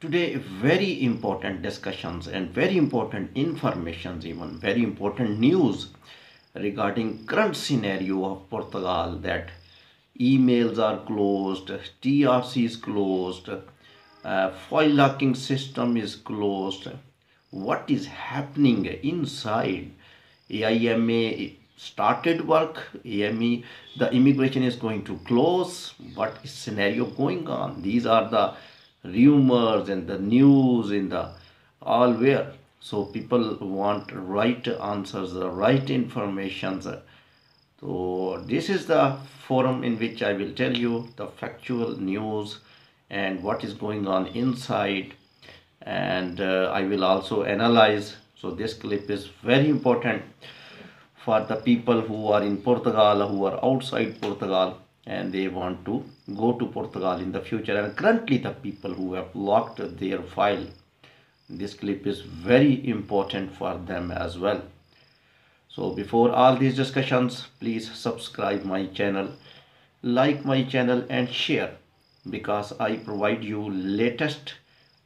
Today, very important discussions and very important informations, even very important news regarding current scenario of Portugal that emails are closed, TRC is closed, uh, file locking system is closed. What is happening inside AIMA started work, AME, the immigration is going to close. What is scenario going on? These are the rumors and the news in the all where so people want right answers the right information so this is the forum in which i will tell you the factual news and what is going on inside. And uh, i will also analyze. So this clip is very important for the people who are in portugal who are outside portugal and they want to go to Portugal in the future. And currently the people who have locked their file this clip is very important for them as well. So before all these discussions please subscribe my channel like my channel and share because I provide you latest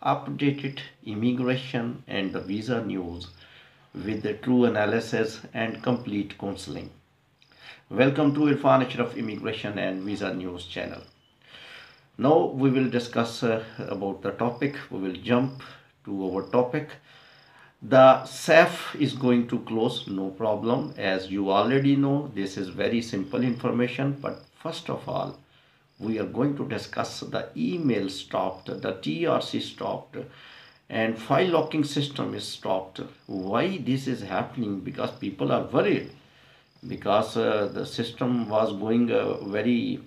updated immigration and visa news with the true analysis and complete counseling Welcome to Irfan Ashraf Immigration and Visa News channel. Now we will discuss uh, about the topic. We will jump to our topic. The SEF is going to close, no problem. As you already know, this is very simple information. But first of all, we are going to discuss the email stopped, the TRC stopped, and file locking system is stopped. Why this is happening? Because people are worried because uh, the system was going uh, very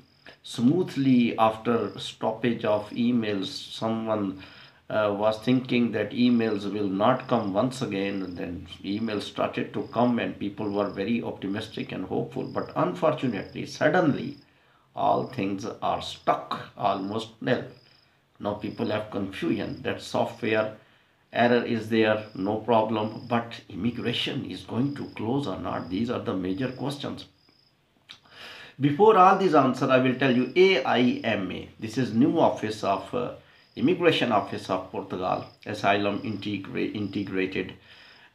smoothly after stoppage of emails. Someone uh, was thinking that emails will not come once again and then emails started to come and people were very optimistic and hopeful. But unfortunately suddenly all things are stuck almost nil. Now people have confusion. That software error is there no problem but immigration is going to close or not? These are the major questions. Before all these answer i will tell you aima this is new office of uh, immigration office of portugal asylum Integra integrated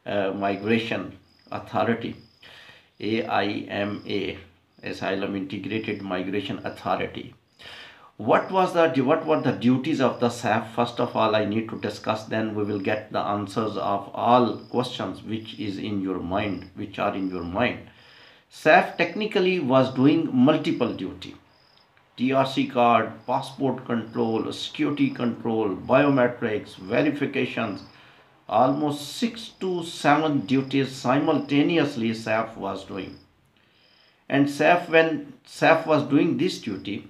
uh, migration authority. Aima asylum integrated migration authority what was the what were the duties of the SEF first of all I need to discuss then we will get the answers of all questions which is in your mind which are in your mind. SEF technically was doing multiple duty. TRC card passport control security control biometrics verifications almost six to seven duties simultaneously SEF was doing. And SEF when SEF was doing this duty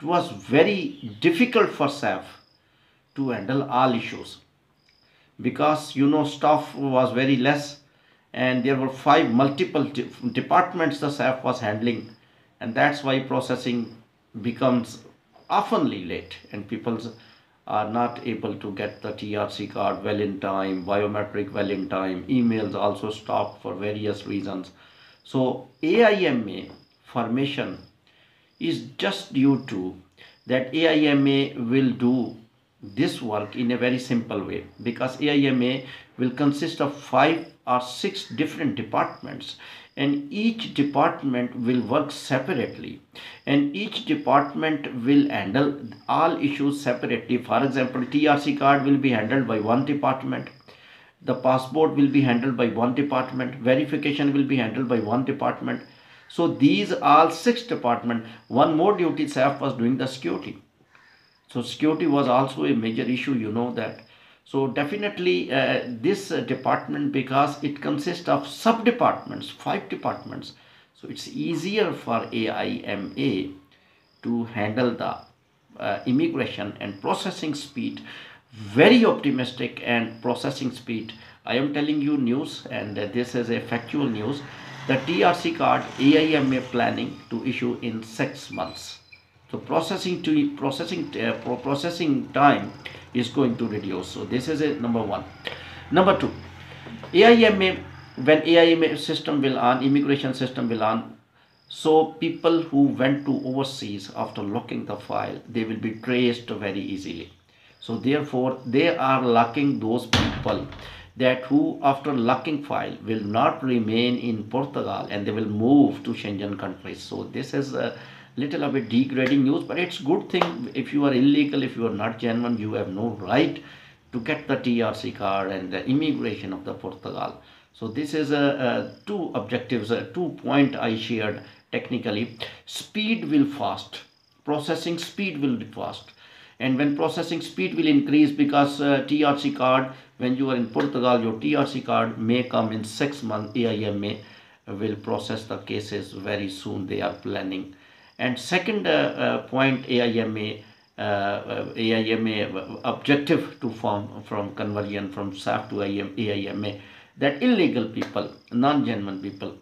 it was very difficult for SEF to handle all issues because you know staff was very less and there were five multiple de departments the SEF was handling and that's why processing becomes oftenly late and people are not able to get the TRC card well in time, biometric well in time, emails also stopped for various reasons. So AIMA formation is just due to that AIMA will do this work in a very simple way. Because AIMA will consist of five or six different departments and each department will work separately. And each department will handle all issues separately. For example TRC card will be handled by one department. The passport will be handled by one department. Verification will be handled by one department so these all six department, one more duty SEF was doing the security. So security was also a major issue, you know that. So definitely uh, this department, because it consists of sub-departments, five departments. So it's easier for AIMA to handle the uh, immigration and processing speed. Very optimistic and processing speed. I am telling you news and this is a factual news the TRC card AIMA planning to issue in six months. So processing to processing uh, processing time is going to reduce. So this is a number one. Number two, AIMA when AIMA system will on immigration system will on. So people who went to overseas after locking the file, they will be traced very easily. so therefore they are locking those people that who after locking file will not remain in Portugal and they will move to Schengen countries. So this is a little of a degrading news, but it's good thing if you are illegal, if you are not genuine, you have no right to get the TRC card and the immigration of the Portugal. So this is a, a two objectives, a two point I shared technically. Speed will fast, processing speed will be fast and when processing speed will increase because uh, TRC card when you are in Portugal your TRC card may come in six months AIMA will process the cases very soon they are planning. And second uh, uh, point AIMA uh, uh AIMA objective to form from conversion from SEF to AIMA that illegal people non-genuine people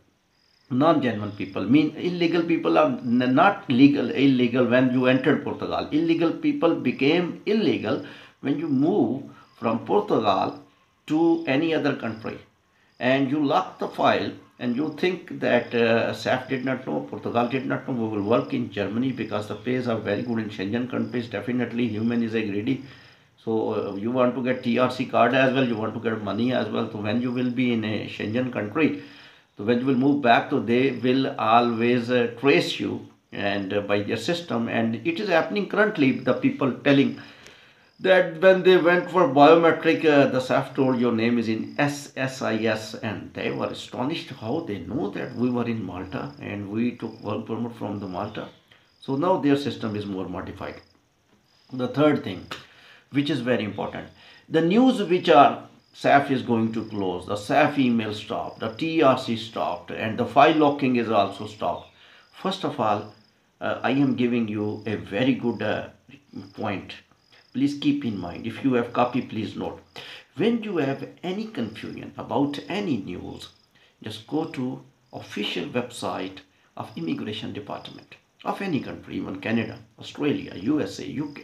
non-genuine people mean illegal people are not legal illegal when you entered portugal illegal people became illegal when you move from portugal to any other country and you lock the file and you think that uh, SEF did not know, Portugal did not know, we will work in Germany because the pays are very good in Schengen countries. Definitely human is a greedy. So uh, you want to get TRC card as well, you want to get money as well. So when you will be in a Schengen country, so when you will move back to they will always uh, trace you and uh, by their system. And it is happening currently the people telling that when they went for biometric uh, the SEF told your name is in SSIS and they were astonished how they know that we were in Malta and we took work permit from the Malta. So now their system is more modified. The third thing which is very important the news which are SEF is going to close, the SEF email stopped, the TRC stopped, and the file locking is also stopped. First of all, uh, I am giving you a very good uh, point. Please keep in mind, if you have copy, please note. When you have any confusion about any news, just go to official website of immigration department of any country, even Canada, Australia, USA, UK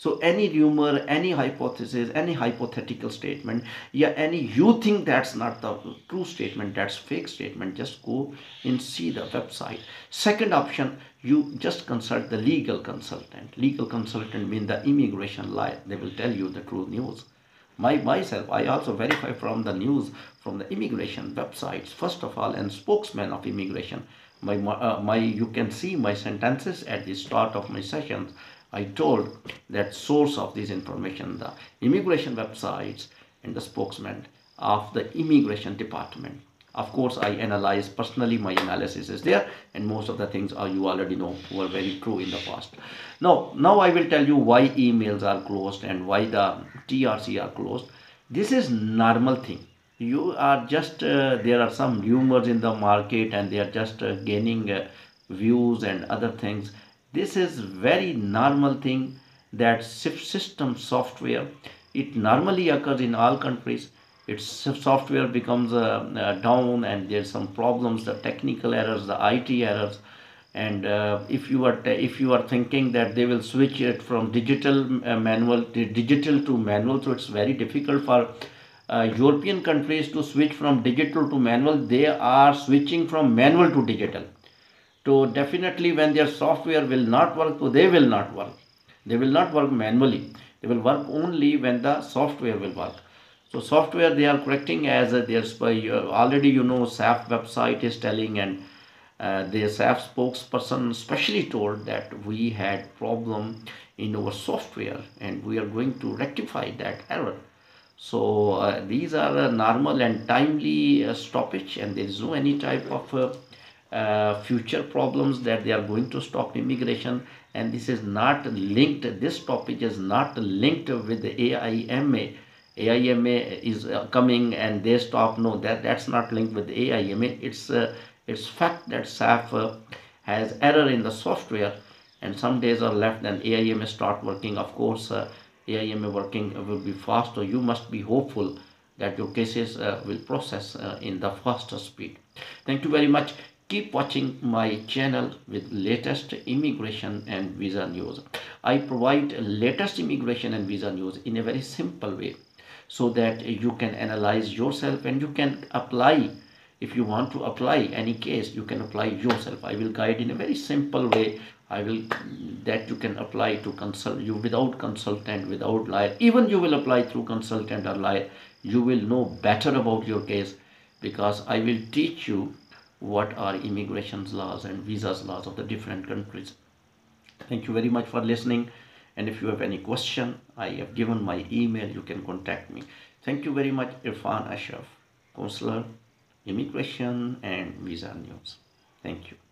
so any rumor, any hypothesis, any hypothetical statement, yeah, any you think that's not the true statement, that's fake statement, just go and see the website. Second option, you just consult the legal consultant. Legal consultant mean the immigration lawyer. They will tell you the true news. My myself, I also verify from the news from the immigration websites. First of all, and spokesman of immigration. My uh, my you can see my sentences at the start of my sessions I told that source of this information, the immigration websites and the spokesman of the immigration department. Of course, I analyze personally, my analysis is there and most of the things are you already know were very true in the past. Now, now I will tell you why emails are closed and why the TRC are closed. This is normal thing. You are just, uh, there are some rumors in the market and they are just uh, gaining uh, views and other things this is very normal thing that system software it normally occurs in all countries. Its software becomes uh, uh, down and there's some problems the technical errors the IT errors. And uh, if you are if you are thinking that they will switch it from digital uh, manual to digital to manual so it's very difficult for uh, European countries to switch from digital to manual. They are switching from manual to digital so definitely when their software will not work, so they will not work. They will not work manually. They will work only when the software will work. So software they are correcting as uh, there's uh, already you know SEF website is telling and uh, the SEF spokesperson specially told that we had problem in our software and we are going to rectify that error. So uh, these are normal and timely uh, stoppage and there is no any type of uh, uh, future problems that they are going to stop immigration. And this is not linked this topic is not linked with the AIMA AIMA is uh, coming and they stop. No that that's not linked with AIMA it's uh, it's fact that SEF uh, has error in the software and some days are left and AIMA start working. Of course uh, AIMA working will be fast so you must be hopeful that your cases uh, will process uh, in the faster speed. Thank you very much keep watching my channel with latest immigration and visa news. I provide latest immigration and visa news in a very simple way so that you can analyze yourself and you can apply. If you want to apply any case you can apply yourself. I will guide in a very simple way. I will that you can apply to consult you without consultant without lawyer. Even you will apply through consultant or lawyer. You will know better about your case because I will teach you what are immigration laws and visas laws of the different countries. Thank you very much for listening. And if you have any question I have given my email you can contact me. Thank you very much Irfan Ashraf counselor immigration and visa news. Thank you